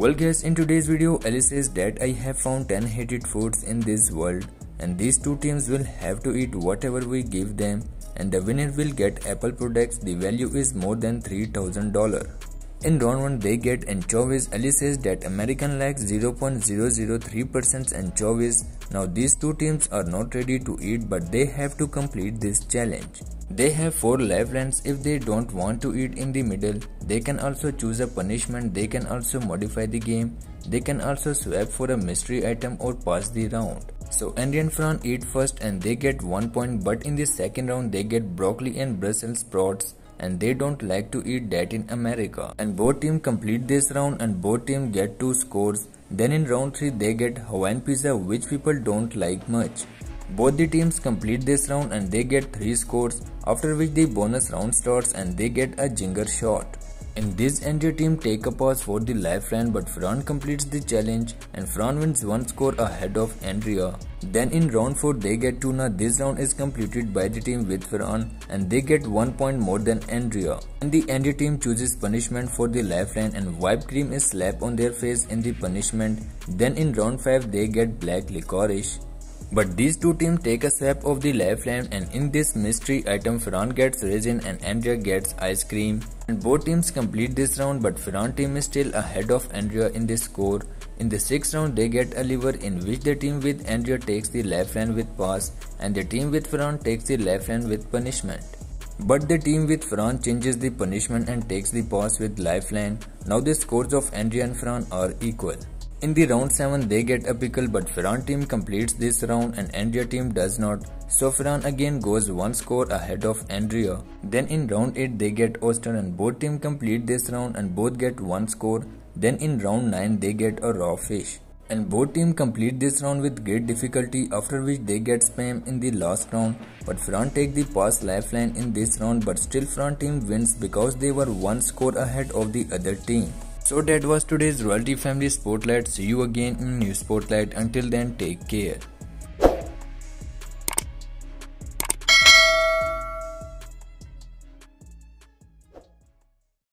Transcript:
Well guys, in today's video, Alice says that I have found 10 hated foods in this world and these two teams will have to eat whatever we give them and the winner will get Apple products the value is more than $3000. In round 1 they get anchovies. Alice says that American lacks 0.003% anchovies. Now these two teams are not ready to eat but they have to complete this challenge. They have 4 lifelines if they don't want to eat in the middle. They can also choose a punishment. They can also modify the game. They can also swap for a mystery item or pass the round. So Andy and Fran eat first and they get 1 point but in the second round they get broccoli and Brussels sprouts and they don't like to eat that in America. And both team complete this round and both team get 2 scores. Then in round 3 they get Hawaiian pizza which people don't like much. Both the teams complete this round and they get 3 scores after which the bonus round starts and they get a jinger shot. In this Andrea team take a pass for the lifeline but Fran completes the challenge and Fran wins one score ahead of Andrea. Then in round 4 they get tuna. This round is completed by the team with Fran and they get 1 point more than Andrea. And the Andrea team chooses punishment for the lifeline and whipped cream is slapped on their face in the punishment. Then in round 5 they get black licorice. But these two teams take a swap of the lifeline and in this mystery item Fran gets resin and Andrea gets ice cream. And both teams complete this round but Fran team is still ahead of Andrea in the score. In the 6th round they get a liver in which the team with Andrea takes the lifeline with pass and the team with Fran takes the lifeline with punishment. But the team with Fran changes the punishment and takes the pass with lifeline. Now the scores of Andrea and Fran are equal. In the round 7 they get a pickle but Fran team completes this round and Andrea team does not. So Fran again goes one score ahead of Andrea. Then in round 8 they get oyster and both team complete this round and both get one score. Then in round 9 they get a raw fish. And both team complete this round with great difficulty after which they get spam in the last round. But Fran take the pass lifeline in this round but still Fran team wins because they were one score ahead of the other team. So that was today's Royalty Family Spotlight. See you again in new Spotlight. Until then, take care.